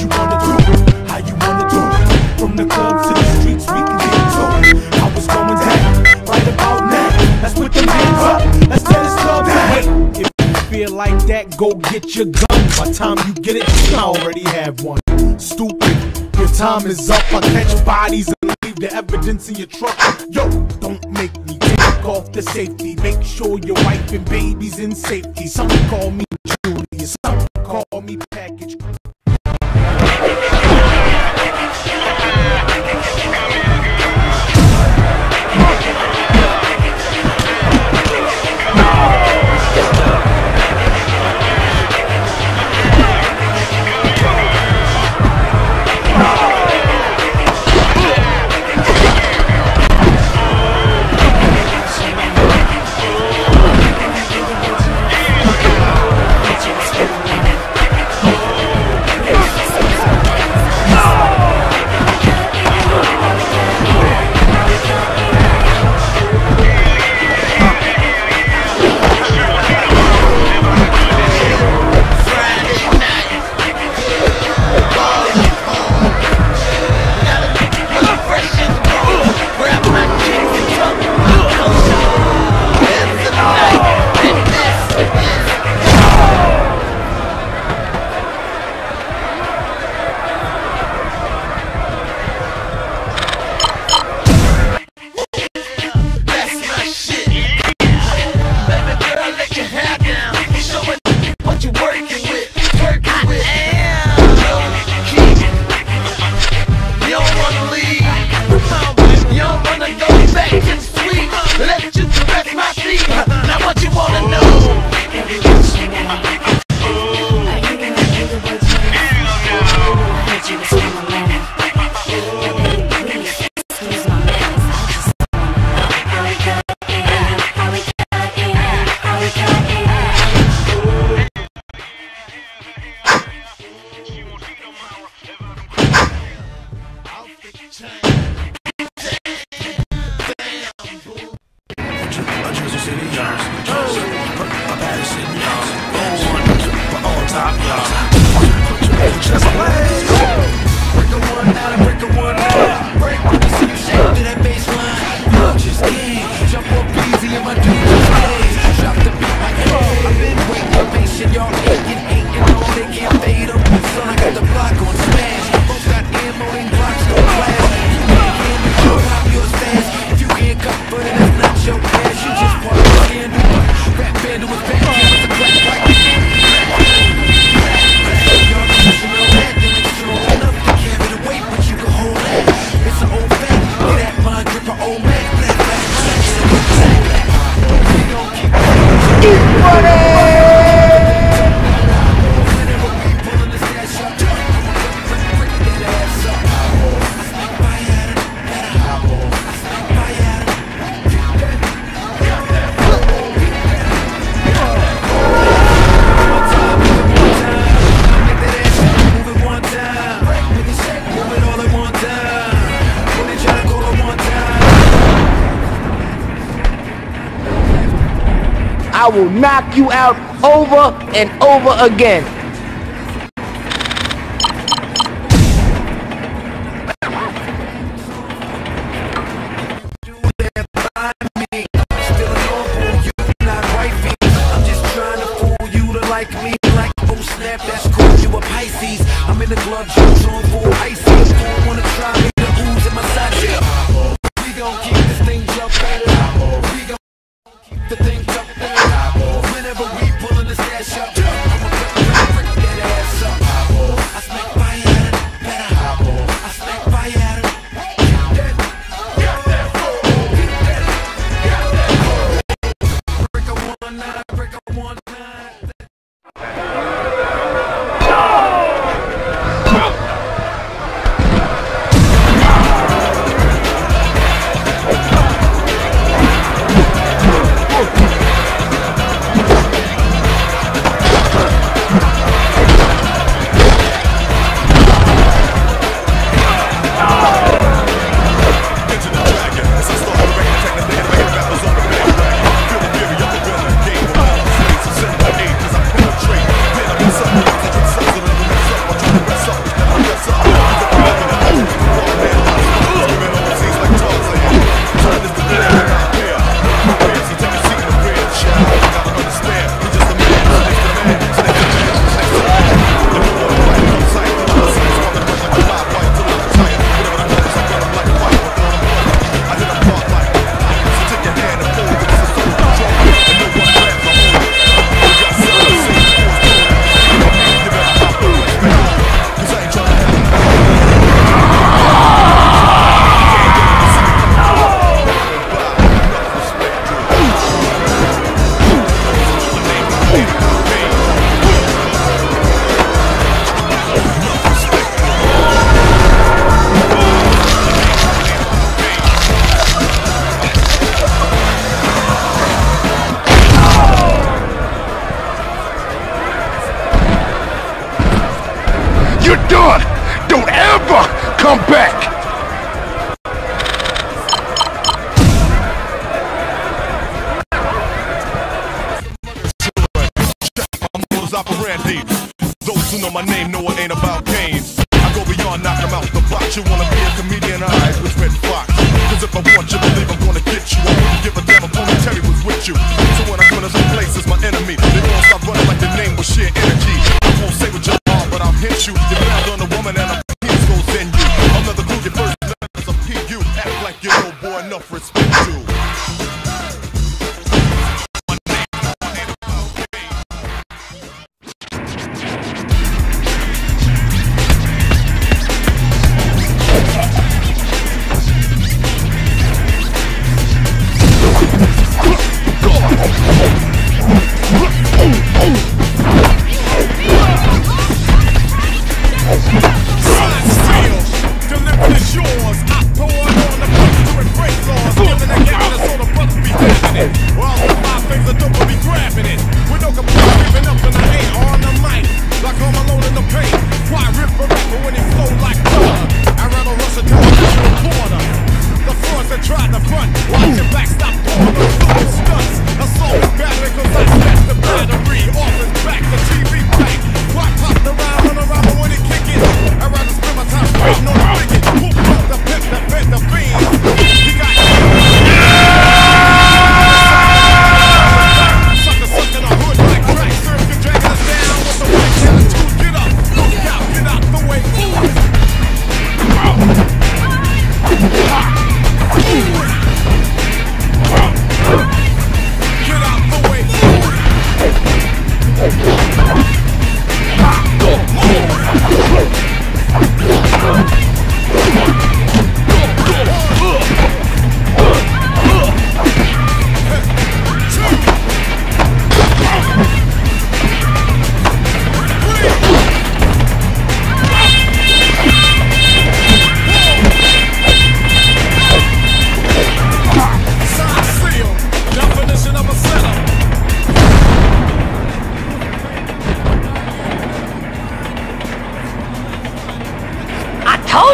you wanna do? How you wanna do? It. From the clubs to the streets, we can get to it. I was going down right about now. Let's put them hands up. Let's tear this club down. Wait, if you feel like that, go get your gun. By time you get it, I already have one. Stupid, your time is up. I catch bodies and leave the evidence in your truck. Yo, don't make me take off the safety. Make sure your wife and baby's in safety. Some call me Julius, some call me package. change. and watch. Rap bandit with bad I will knock you out over and over again. done. Don't ever come back. Those who know my name know enough respect to.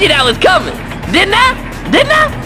told you that was coming. Didn't I? Didn't I?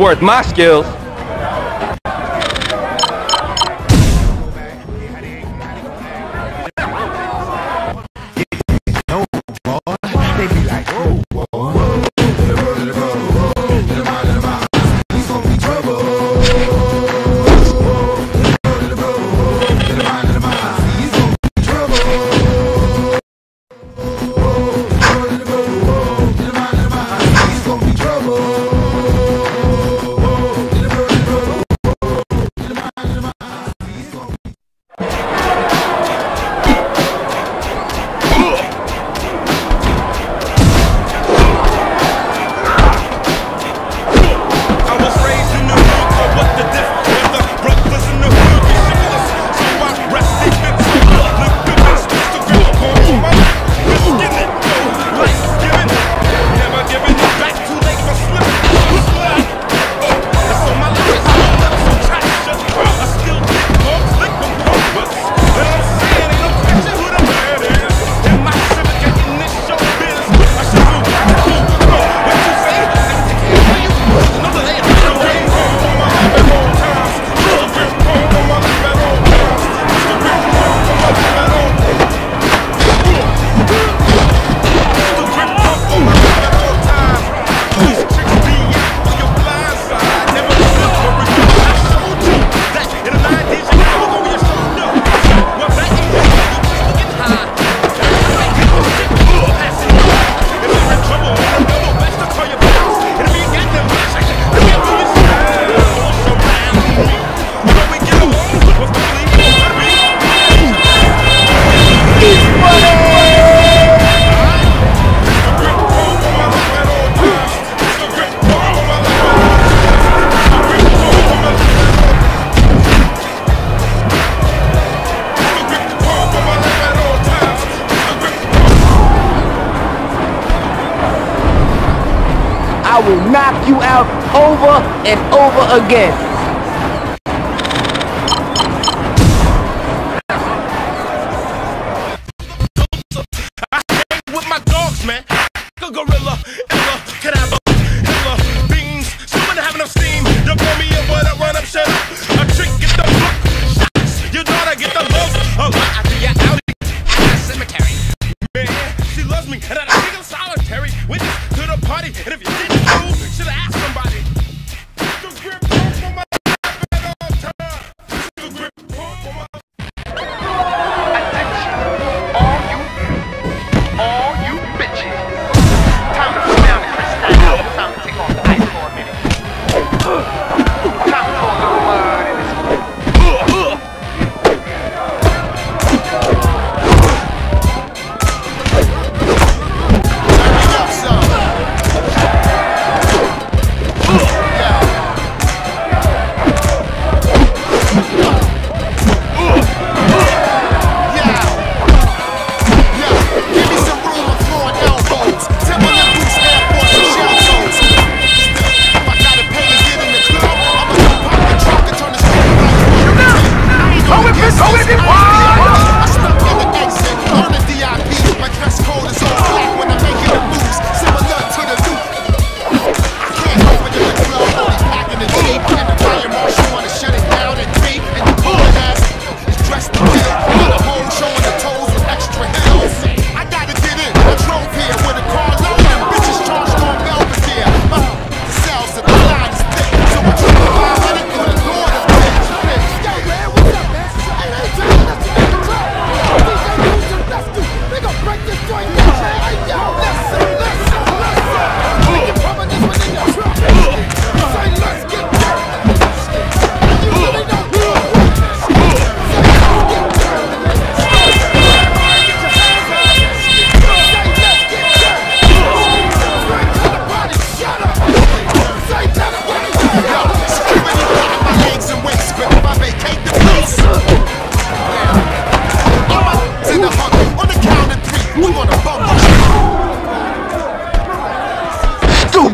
worth my skills. I will knock you out over and over again.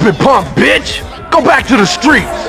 and pump, bitch! Go back to the streets!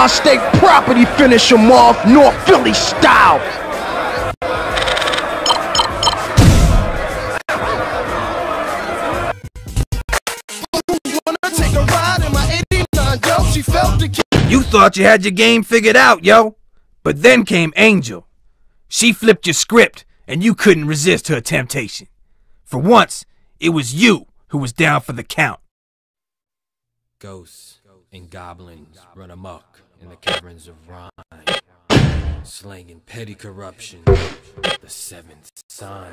Utah State property finish 'em off, North Philly style. Wanna take a ride in my 89, yo, she felt the kick. You thought you had your game figured out, yo. But then came Angel. She flipped your script, and you couldn't resist her temptation. For once, it was you who was down for the count. Ghosts and goblins run amok in the caverns of rhyme, slanging petty corruption, the seventh sign.